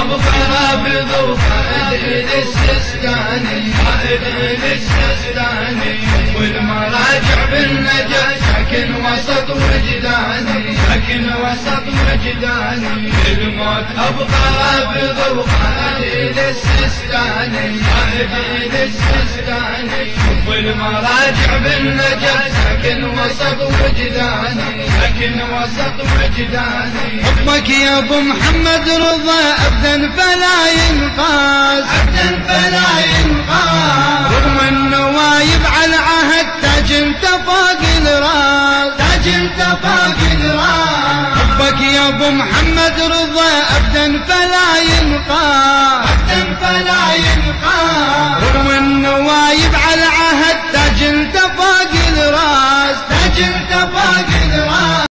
ابقى بذو خالد السستاني خالد السستاني والمراجع بالنجاة ساكن وسط وجداني ساكن وسط وجداني الموت ابقى بذو خالد السستاني خالد السستاني والمراجع بالنجاة ساكن وسط وجداني رزق وجداني حبك يا أبو محمد رضا ابدا فلا ينقاس ابدا فلا ينقاس رغم النوايب على عهد تاج أنت فوق الراس. تاج أنت فوق الراس. حبك يا أبو محمد رضا ابدا فلا ينقاس ابدا فلا ينقاس رغم النوايب على عهد تاج أنت فوق الراس. تاج أنت فوق الراس